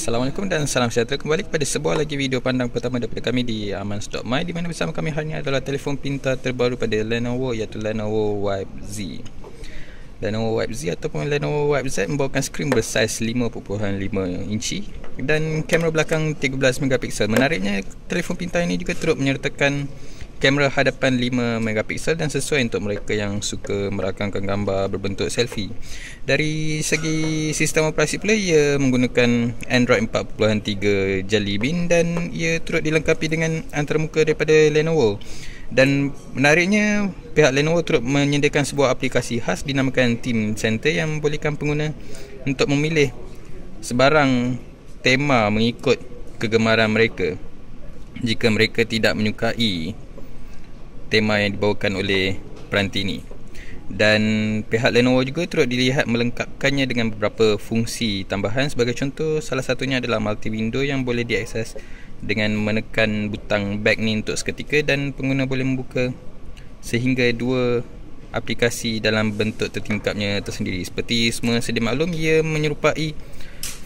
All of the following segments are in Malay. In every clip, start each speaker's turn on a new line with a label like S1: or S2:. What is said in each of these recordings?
S1: Assalamualaikum dan salam sejahtera kembali kepada sebuah lagi video pandang pertama daripada kami di Amans.my di mana bersama kami hari ini adalah telefon pintar terbaru pada Lenovo iaitu Lenovo Vibe Z. Lenovo Vibe Z ataupun Lenovo Vibe Z membawakan skrin bersaiz 5.5 inci dan kamera belakang 13 megapiksel. Menariknya telefon pintar ini juga turut menyertakan kamera hadapan 5 megapiksel dan sesuai untuk mereka yang suka merakamkan gambar berbentuk selfie. Dari segi sistem operasi pula ia menggunakan Android 4.3 Jelly Bean dan ia turut dilengkapi dengan antarmuka daripada Lenovo. Dan menariknya pihak Lenovo turut menyediakan sebuah aplikasi khas dinamakan Team Center yang membolehkan pengguna untuk memilih sebarang tema mengikut kegemaran mereka jika mereka tidak menyukai tema yang dibawakan oleh peranti ini. Dan pihak Lenovo juga turut dilihat melengkapkannya dengan beberapa fungsi tambahan sebagai contoh salah satunya adalah multi window yang boleh diakses dengan menekan butang back ni untuk seketika dan pengguna boleh membuka sehingga dua aplikasi dalam bentuk tertingkapnya tersendiri. Seperti semua sedia maklum ia menyerupai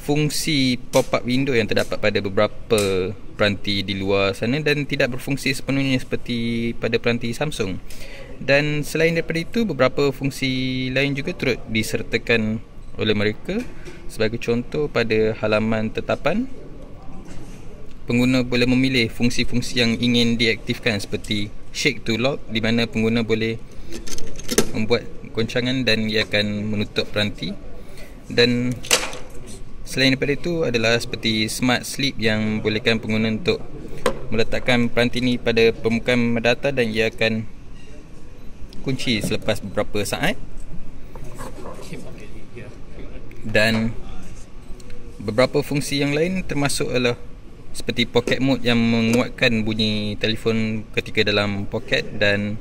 S1: fungsi pop-up window yang terdapat pada beberapa peranti di luar sana dan tidak berfungsi sepenuhnya seperti pada peranti Samsung. Dan selain daripada itu, beberapa fungsi lain juga turut disertakan oleh mereka. Sebagai contoh, pada halaman tetapan, pengguna boleh memilih fungsi-fungsi yang ingin diaktifkan seperti shake to lock di mana pengguna boleh membuat goncangan dan ia akan menutup peranti dan Selain daripada itu adalah seperti smart sleep yang membolehkan pengguna untuk meletakkan peranti ini pada permukaan data dan ia akan kunci selepas beberapa saat. Dan beberapa fungsi yang lain termasuk adalah seperti pocket mode yang menguatkan bunyi telefon ketika dalam pocket dan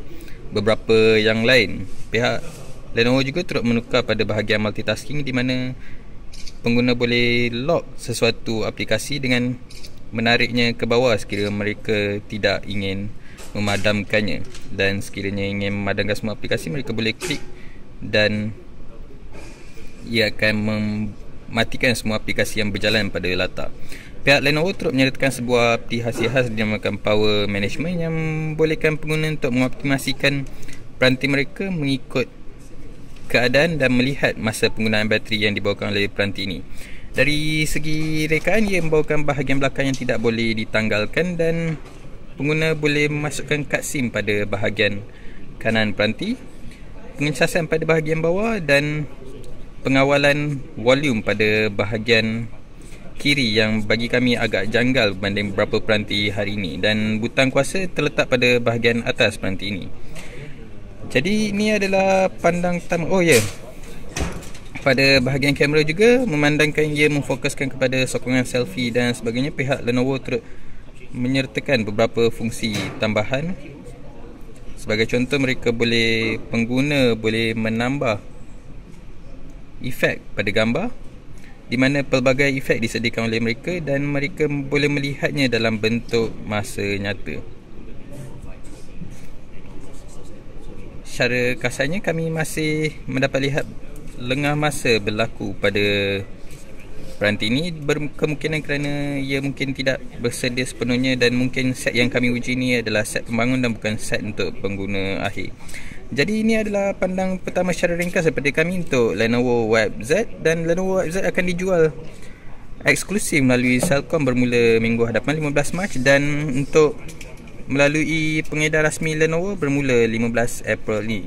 S1: beberapa yang lain. Pihak Lenovo juga turut menukar pada bahagian multitasking di mana pengguna boleh lock sesuatu aplikasi dengan menariknya ke bawah sekiranya mereka tidak ingin memadamkannya dan sekiranya ingin memadamkan semua aplikasi mereka boleh klik dan ia akan mematikan semua aplikasi yang berjalan pada latar. Pihak Lenovo turut menyertakan sebuah aplikasi khas dinamakan Power Management yang membolehkan pengguna untuk mengoptimasikan peranti mereka mengikut keadaan dan melihat masa penggunaan bateri yang dibawakan oleh peranti ini. Dari segi rekaan ia membawakan bahagian belakang yang tidak boleh ditanggalkan dan pengguna boleh memasukkan kad SIM pada bahagian kanan peranti, pengecasan pada bahagian bawah dan pengawalan volume pada bahagian kiri yang bagi kami agak janggal berbanding beberapa peranti hari ini dan butang kuasa terletak pada bahagian atas peranti ini. Jadi ini adalah pandang pertama. Oh ya. Yeah. Pada bahagian kamera juga memandangkan ia memfokuskan kepada sokongan selfie dan sebagainya pihak Lenovo turut menyertakan beberapa fungsi tambahan. Sebagai contoh mereka boleh pengguna boleh menambah efek pada gambar di mana pelbagai efek disediakan oleh mereka dan mereka boleh melihatnya dalam bentuk masa nyata. Secara kasarnya kami masih mendapat lihat lengah masa berlaku pada peranti ini berkemungkinan kerana ia mungkin tidak bersedia sepenuhnya dan mungkin set yang kami uji ini adalah set pembangun dan bukan set untuk pengguna akhir. Jadi ini adalah pandang pertama secara ringkas seperti kami untuk Lenovo Web Z dan Lenovo Web Z akan dijual eksklusif melalui Cellcom bermula minggu hadapan 15 Mac dan untuk melalui pengedar rasmi Lenovo bermula 15 April ni.